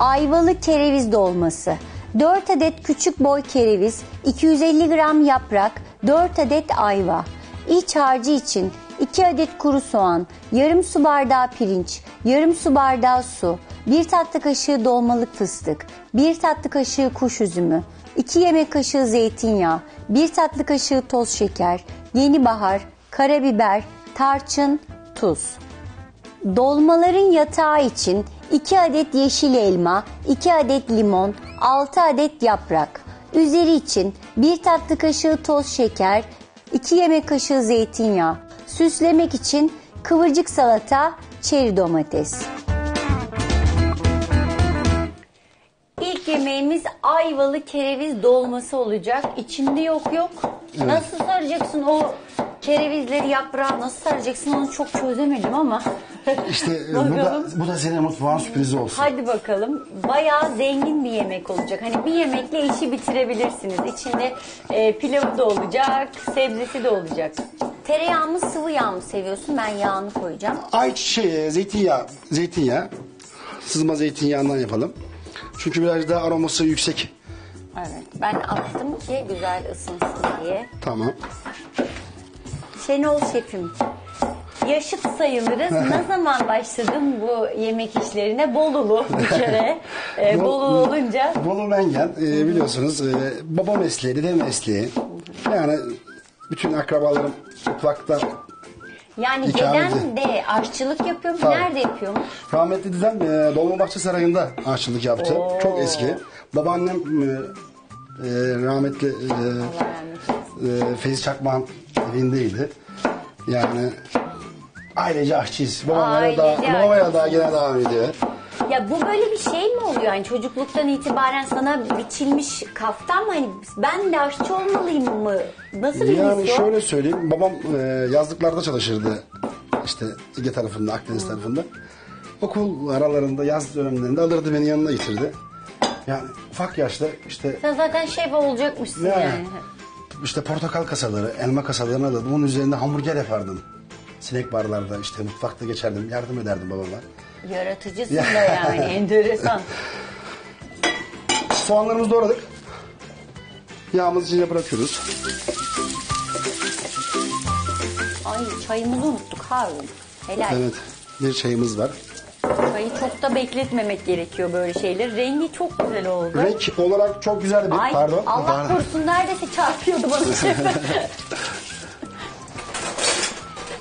Ayvalı kereviz dolması. 4 adet küçük boy kereviz, 250 gram yaprak, 4 adet ayva. İç harcı için 2 adet kuru soğan, yarım su bardağı pirinç, yarım su bardağı su, 1 tatlı kaşığı dolmalık fıstık, 1 tatlı kaşığı kuş üzümü, 2 yemek kaşığı zeytinyağı, 1 tatlı kaşığı toz şeker, yeni bahar, karabiber, tarçın, tuz. Dolmaların yatağı için 2 adet yeşil elma, 2 adet limon, 6 adet yaprak. Üzeri için 1 tatlı kaşığı toz şeker, 2 yemek kaşığı zeytinyağı. Süslemek için kıvırcık salata, çeri domates. İlk yemeğimiz ayvalı kereviz dolması olacak. İçinde yok yok. Nasıl saracaksın o kerevizleri yaprağı nasıl saracaksın onu çok çözemedim ama. İşte e, bu da, Bakalım. bu da senin mutfağın sürprizi olsun. Hadi bakalım. Bayağı zengin bir yemek olacak. Hani bir yemekle işi bitirebilirsiniz. İçinde e, pilavı da olacak, sebzesi de olacak. Tereyağı mı sıvı yağ mı seviyorsun? Ben yağını koyacağım. Ay e, zeytinyağı, zeytinyağı. Sızma zeytinyağından yapalım. Çünkü biraz daha aroması yüksek. Evet. Ben attım ki güzel ısınsın diye. Tamam. Şenol şefim. Yaşıt sayılırız. ne zaman başladın bu yemek işlerine? Bolulu bir kere. E, Bol- Bolulu olunca Bolu Mengen e, biliyorsunuz e, baba mesleği, dede mesleği. Yani bütün akrabalarım mutfakta yani İkame deden de aşçılık yapıyormuş. Tabii. Nerede yapıyormuş? rahmetli dedem e, Dolmabahçe Sarayı'nda aşçılık yaptı. Oo. Çok eski. Babaannem e, e, rahmetli e, Allah rahmet eylesin. e, Feyzi Çakmak'ın evindeydi. Yani ailece aşçıyız. Babamaya da, Ailece aşçı. da gene devam ediyor. Ya bu böyle bir şey mi oluyor? Yani çocukluktan itibaren sana biçilmiş kaftan mı? Hani ben de aşçı olmalıyım mı? Nasıl bir Yani his o? şöyle söyleyeyim. Babam e, yazlıklarda çalışırdı. İşte Ege tarafında, Akdeniz tarafında. Okul aralarında, yaz dönemlerinde alırdı beni yanına getirdi. Yani ufak yaşta işte Sen zaten şef olacakmışsın Yani. yani. İşte portakal kasaları, elma kasalarına da bunun üzerinde hamburger yapardım. Sinek barlarda işte mutfakta geçerdim, yardım ederdim babama. Yaratıcısın da yani enteresan. Soğanlarımızı doğradık. Yağımızı içine bırakıyoruz. Ay çayımızı unuttuk Harun. Helal. Evet, bir çayımız var. Çayı çok da bekletmemek gerekiyor böyle şeyler. Rengi çok güzel oldu. Renk olarak çok güzel bir, Ay pardon. Allah korusun neredeyse çarpıyordu bana şef.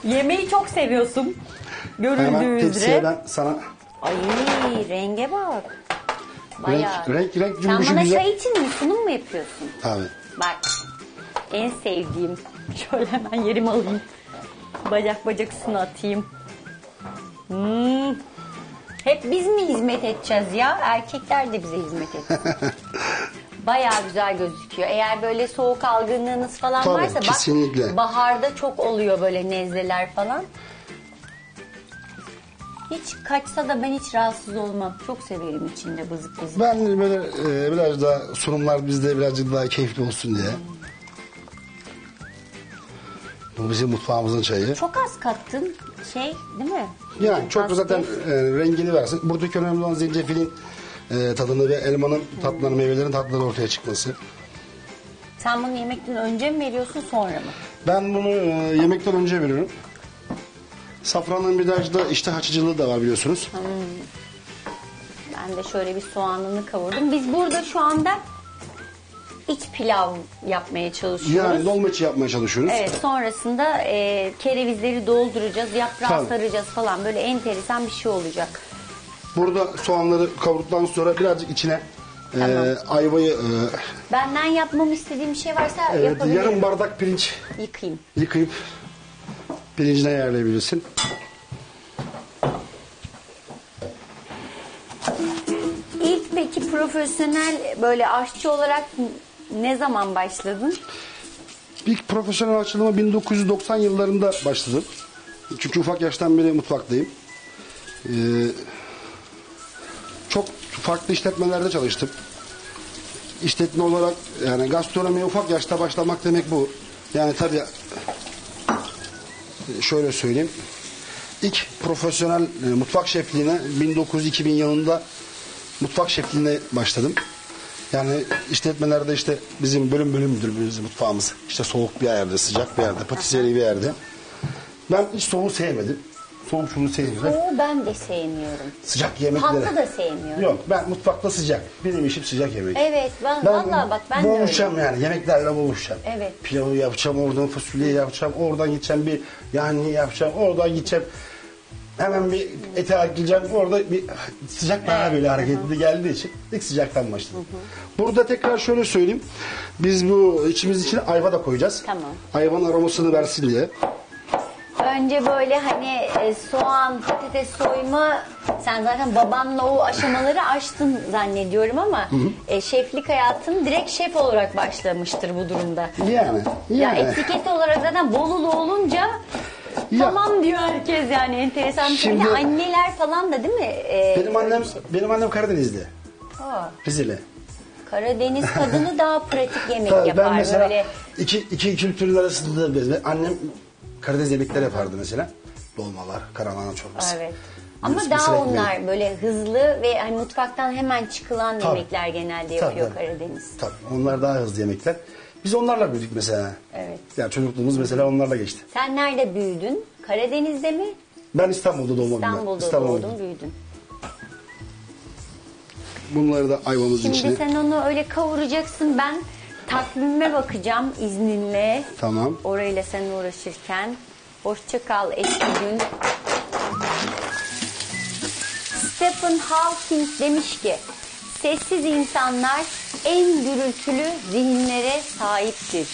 Yemeği çok seviyorsun. Görüldüğü Hemen tepsiye üzere. ben sana Ay renge bak. Bayağı. renk renk Sen cümbüşü bana güzel. çay için mi sunum mu yapıyorsun? Tabii. Bak en sevdiğim. Şöyle hemen yerimi alayım. Bacak bacak üstüne atayım. Hmm. Hep biz mi hizmet edeceğiz ya? Erkekler de bize hizmet etsin. Bayağı güzel gözüküyor. Eğer böyle soğuk algınlığınız falan Tabii, varsa kesinlikle. bak baharda çok oluyor böyle nezleler falan. Hiç kaçsa da ben hiç rahatsız olmam. Çok severim içinde bızık bızık. Ben böyle e, biraz daha sunumlar bizde birazcık daha keyifli olsun diye. Bizim mutfağımızın çayı. Çok az kattın şey değil mi? Yani çok da Az zaten e, rengini versin. Buradaki önemli olan zencefilin e, tadını ve elmanın tatları, meyvelerin tatları ortaya çıkması. Sen bunu yemekten önce mi veriyorsun sonra mı? Ben bunu e, yemekten önce veriyorum. Safranın birazcık da iştah açıcılığı da var biliyorsunuz. Ben de şöyle bir soğanını kavurdum. Biz burada şu anda iç pilav yapmaya çalışıyoruz. Yani dolma içi yapmaya çalışıyoruz. Evet sonrasında e, kerevizleri dolduracağız, yaprağı Tabii. saracağız falan böyle enteresan bir şey olacak. Burada soğanları kavurduktan sonra birazcık içine e, Tamam. ayvayı e, Benden yapmamı istediğim bir şey varsa evet, yapabilirim. yarım bardak pirinç Yıkayayım. yıkayıp pirincine ayarlayabilirsin. İlk peki profesyonel böyle aşçı olarak ne zaman başladın? İlk profesyonel açılımı 1990 yıllarında başladım. Çünkü ufak yaştan beri mutfaktayım. Ee, çok farklı işletmelerde çalıştım. İşletme olarak yani gastronomiye ufak yaşta başlamak demek bu. Yani tabii şöyle söyleyeyim. İlk profesyonel e, mutfak şefliğine 1900-2000 yılında mutfak şefliğine başladım. Yani işletmelerde işte bizim bölüm bölümdür bizim mutfağımız. İşte soğuk bir yerde, sıcak bir yerde, patiseri bir yerde. Ben hiç soğuğu sevmedim. Soğuk şunu sevmiyorum. Soğuğu ben de sevmiyorum. Sıcak yemekleri. Tatlı da sevmiyorum. Yok ben mutfakta sıcak. Benim işim sıcak yemek. Evet ben, vallahi bak ben de öyle. boğuşacağım yani yemeklerle boğuşacağım. Evet. Pilavı yapacağım, oradan fasulye yapacağım, oradan gideceğim bir yani yapacağım, oradan gideceğim. Hemen bir ete aklayacağım. Orada bir sıcak daha böyle hareketli geldiği için ilk sıcaktan başladım. Burada tekrar şöyle söyleyeyim. Biz bu içimiz içine ayva da koyacağız. Tamam. Ayvanın aromasını versin diye. Önce böyle hani e, soğan, patates soyma sen zaten babanla o aşamaları aştın zannediyorum ama e, şeflik hayatın direkt şef olarak başlamıştır bu durumda. Yani. Ya Yani. etiket olarak zaten Bolulu olunca. Tamam diyor herkes yani enteresan bir Şimdi- şekilde. Anneler falan da değil mi? E, Benim annem benim annem Karadenizli. Aa, Rizeli. Karadeniz kadını daha pratik yemek Tabii yapar ben mesela böyle. iki, iki kültürler arasında biz- annem Karadeniz yemekleri yapardı mesela. Dolmalar, karalahana çorbası. Evet. Ama Mısır daha ekmeği. onlar böyle hızlı ve hani mutfaktan hemen çıkılan Tabii. yemekler genelde Tabii, yapıyor tabii. Karadeniz. Tabii onlar daha hızlı yemekler. Biz onlarla büyüdük mesela. Evet. Yani çocukluğumuz mesela onlarla geçti. Sen nerede büyüdün? Karadeniz'de mi? Ben İstanbul'da doğma. İstanbul'da İstanbul'da. doğdun, büyüdün. Bunları da ayvamızın Şimdi içine. sen onu öyle kavuracaksın. Ben takvime bakacağım izninle. Tamam. Orayla sen uğraşırken. Hoşça kal eski gün. Stephen Hawking demiş ki sessiz insanlar en gürültülü zihinlere sahiptir.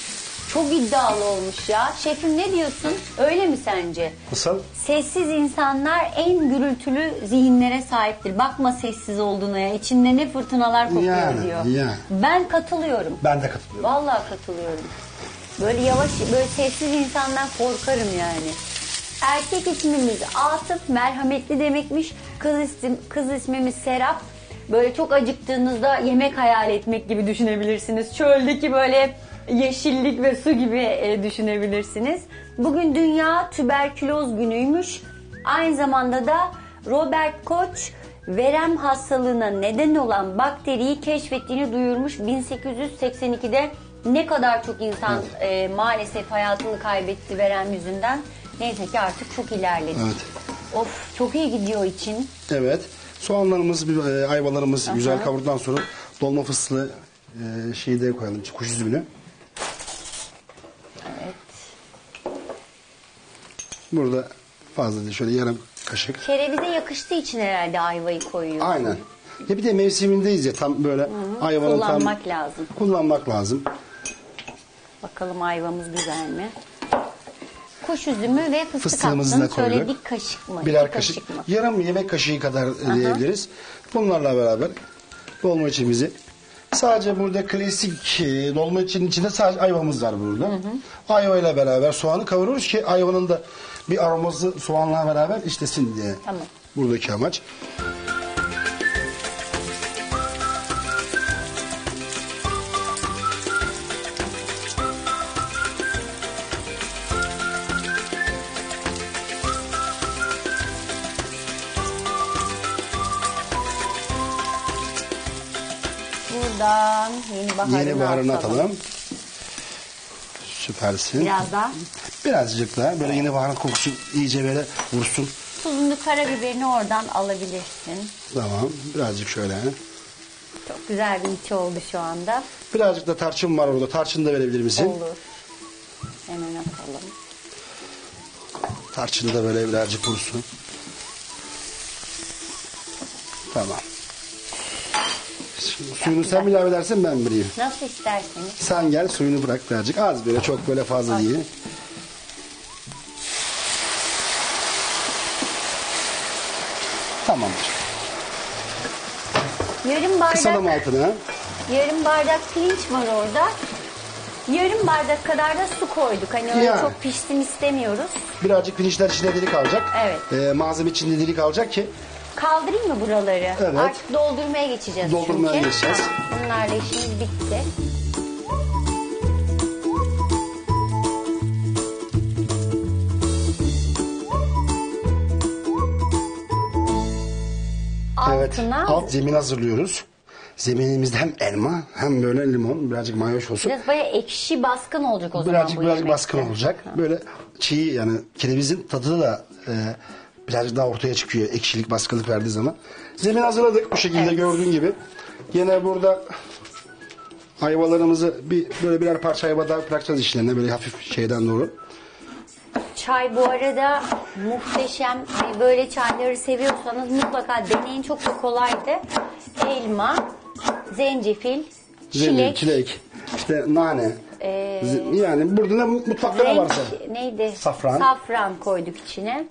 Çok iddialı olmuş ya. Şefim ne diyorsun? Öyle mi sence? Nasıl? Sessiz insanlar en gürültülü zihinlere sahiptir. Bakma sessiz olduğuna ya. İçinde ne fırtınalar kopuyor Yani, diyor. yani. Ben katılıyorum. Ben de katılıyorum. Vallahi katılıyorum. Böyle yavaş, böyle sessiz insandan korkarım yani. Erkek ismimiz Atıf, merhametli demekmiş. Kız, isim, kız ismimiz Serap. Böyle çok acıktığınızda yemek hayal etmek gibi düşünebilirsiniz. Çöldeki böyle yeşillik ve su gibi e, düşünebilirsiniz. Bugün Dünya Tüberküloz Günü'ymüş. Aynı zamanda da Robert Koch verem hastalığına neden olan bakteriyi keşfettiğini duyurmuş 1882'de ne kadar çok insan e, maalesef hayatını kaybetti verem yüzünden. Neyse ki artık çok ilerledi. Evet. Of çok iyi gidiyor için. Evet. Soğanlarımız, bir- e, ayvalarımız güzel kavurduktan sonra dolma fıstığı e, şeyi de koyalım. Kuş üzümünü. Evet. Burada fazla değil. Şöyle yarım kaşık. Kerevize yakıştığı için herhalde ayvayı koyuyor. Aynen. Ya bir de mevsimindeyiz ya tam böyle ayvanın tam Kullanmak lazım. kullanmak lazım. Bakalım ayvamız güzel mi? Kuş üzümü ve fıstık Fıstığımızı attın. da koyduk. Şöyle bir kaşık mı? Birer İki kaşık, mı? yarım yemek kaşığı kadar diyebiliriz. Bunlarla beraber dolma içimizi sadece burada klasik e, dolma için içinde sadece ayvamız var burada. Ayva ile beraber soğanı kavuruyoruz ki ayvanın da bir aroması soğanla beraber işlesin diye. Tamam. Buradaki amaç. Baharını, Yeni baharını atalım. atalım. Süpersin. Biraz daha. Birazcık daha böyle yeni baharın kokusu iyice böyle vursun. Tuzunu, karabiberini oradan alabilirsin. Tamam. Birazcık şöyle. Çok güzel bir içi oldu şu anda. Birazcık da tarçın var orada. Tarçın da verebilir misin? Olur. Hemen atalım. Tarçını da böyle birazcık vursun. Tamam. Suyunu sen mi ilave edersin ben mi vereyim? Nasıl isterseniz. Sen gel suyunu bırak birazcık. Az böyle çok böyle fazla değil. Tamamdır. Yarım bardak, Kısalım altına. yarım bardak pirinç var orada. Yarım bardak kadar da su koyduk. Hani öyle Yani. çok pişsin istemiyoruz. Birazcık pirinçler içinde delik alacak. Evet. Ee, malzeme içinde delik alacak ki Kaldırayım mı buraları? Evet. Artık doldurmaya geçeceğiz Doldurmaya çünkü. geçeceğiz. Tamam, Bunlarla işimiz bitti. Evet. altına Alt zemin hazırlıyoruz. Zeminimizde hem elma hem böyle limon birazcık mayoş olsun. biraz böyle ekşi baskın olacak o zaman birazcık bu birazcık yemekte. baskın olacak. Böyle çiğ yani kerevizin tadı da e, birazcık daha ortaya çıkıyor ekşilik baskılık verdiği zaman. Zemin hazırladık bu şekilde Evet. gördüğün gibi. Yine burada ayvalarımızı bir böyle birer parça ayva daha bırakacağız içlerine böyle hafif şeyden doğru. Çay bu arada muhteşem. Böyle çayları seviyorsanız mutlaka deneyin. Çok da kolaydı. Elma, zencefil, çilek, çilek, işte nane. Ee, yani burada ne mutfakta ne varsa. neydi? Safran. Safran koyduk içine.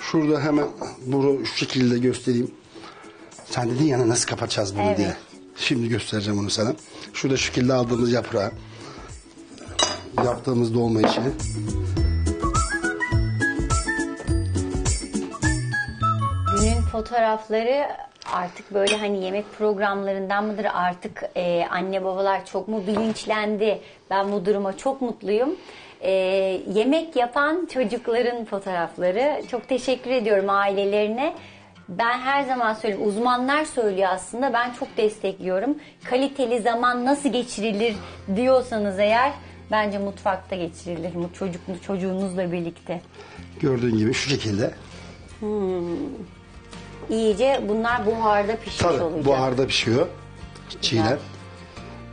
Şurada hemen bunu şu şekilde göstereyim. Sen dedin ya nasıl kapatacağız bunu Evet. diye. Şimdi göstereceğim onu sana. Şurada şu şekilde aldığımız yaprağı. Yaptığımız dolma içi. Günün fotoğrafları artık böyle hani yemek programlarından mıdır artık e, anne babalar çok mu bilinçlendi ben bu duruma çok mutluyum E, yemek yapan çocukların fotoğrafları çok teşekkür ediyorum ailelerine ben her zaman söylüyorum uzmanlar söylüyor aslında ben çok destekliyorum kaliteli zaman nasıl geçirilir diyorsanız eğer bence mutfakta geçirilir mu çocuk çocuğunuzla birlikte Gördüğün gibi şu şekilde. İyice bunlar buharda pişmiş Tabii olacak. buharda pişiyor. Çiğler.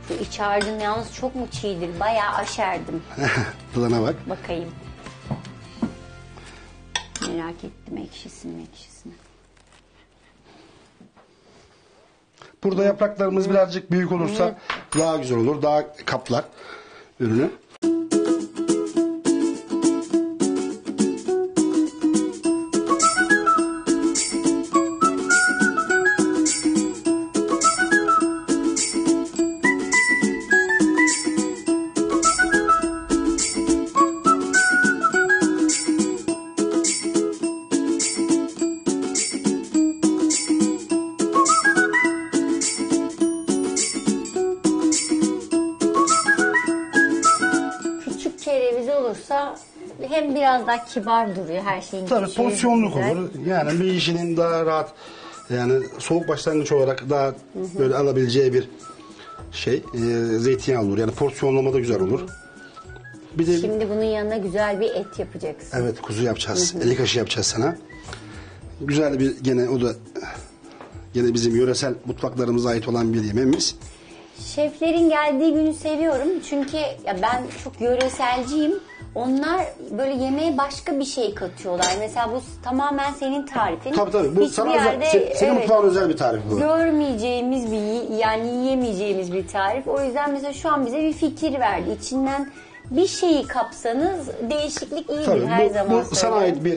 Şu iç harcın yalnız çok mu çiğdir? Bayağı aşerdim. Tadına bak. Bakayım. Merak ettim ekşisini ekşisini. Burada yapraklarımız birazcık büyük olursa daha güzel olur. Daha kaplar ürünü. Hem biraz daha kibar duruyor her şeyin Tabii küçüğü porsiyonluk güzel. olur. Yani bir işinin daha rahat yani soğuk başlangıç olarak daha böyle alabileceği bir şey e, zeytinyağı olur. Yani porsiyonlama da güzel olur. Bir de Şimdi bunun yanına güzel bir et yapacaksın. evet kuzu yapacağız. 50 kaşığı yapacağız sana. Güzel bir gene o da gene bizim yöresel mutfaklarımıza ait olan bir yemeğimiz. Şeflerin geldiği günü seviyorum çünkü ya ben çok yöreselciyim. Onlar böyle yemeğe başka bir şey katıyorlar. Mesela bu tamamen senin tarifin. Tabii tabii. Bu Hiçbir sana özel, yerde, se- senin evet, mutfağın özel bir tarif bu. görmeyeceğimiz bir yani yiyemeyeceğimiz bir tarif. O yüzden mesela şu an bize bir fikir verdi. İçinden bir şeyi kapsanız değişiklik iyidir Tabii her bu, zaman bu sana söylerim. ait bir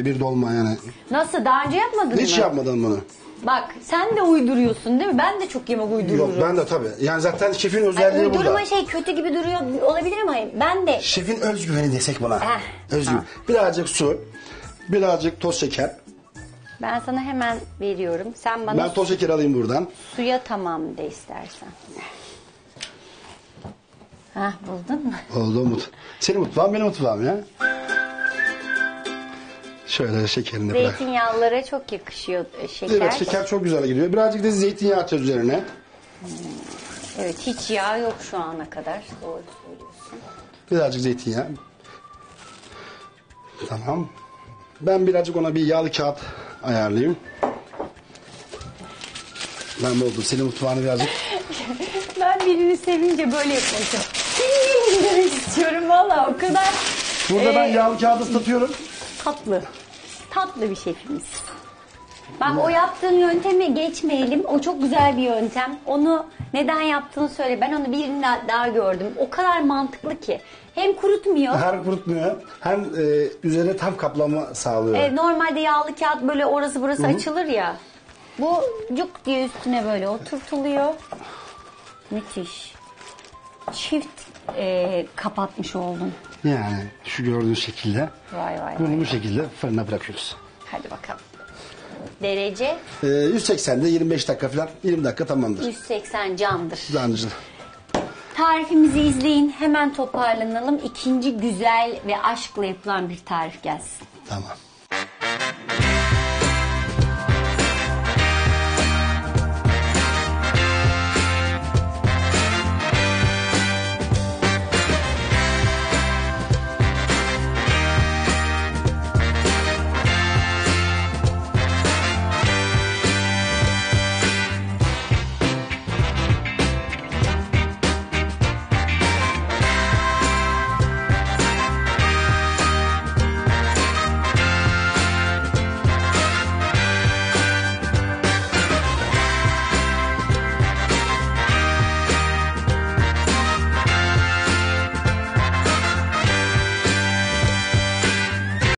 e, bir dolma yani. Nasıl daha önce yapmadın Hiç mı? yapmadım bunu. Bak sen de uyduruyorsun değil mi? Ben de çok yemek uyduruyorum. Yok ben de tabii. Yani zaten şefin Ay, özelliği uydurma burada. şey kötü gibi duruyor olabilir ama ben de Şefin özgüveni desek buna. Heh, Özgüven. Birazcık su, birazcık toz şeker. ben sana hemen veriyorum. Sen bana Ben toz şeker alayım buradan. suya tamam de istersen. Hah buldun mu? Oldu mut. Senin mutfağın benim mutfağım ya. Şöyle şekerini bırak. Zeytinyağlara çok yakışıyor e, şeker. Evet şeker çok güzel gidiyor. Birazcık da zeytinyağı atacağız üzerine. Evet hiç yağ yok şu ana kadar. Doğru söylüyorsun. Birazcık zeytinyağı. Tamam. Ben birazcık ona bir yağlı kağıt ayarlayayım. Ben buldum. Senin mutfağını birazcık Ben birini sevince böyle yapacağım. Seni demek istiyorum valla o kadar Burada ben Ee, yağlı kağıdı ıslatıyorum. tatlı. Tatlı bir şefimiz. Bak o yaptığın yöntemi geçmeyelim. O çok güzel bir yöntem. Onu neden yaptığını söyle. Ben onu birini daha- gördüm. O kadar mantıklı ki. Hem kurutmuyor. Hem kurutmuyor hem e, üzerine tam kaplama sağlıyor. E, normalde yağlı kağıt böyle orası burası açılır ya. Bu cuk diye üstüne böyle oturtuluyor. Müthiş. Çift e, kapatmış oldun. Yani şu gördüğün şekilde. Vay vay Bunu bu şekilde fırına bırakıyoruz. Hadi bakalım. Derece E, 180'de 25 dakika falan 20 dakika tamamdır. 180 candır. Zancı. Tarifimizi izleyin. Hemen toparlanalım. İkinci güzel ve aşkla yapılan bir tarif gelsin. Tamam.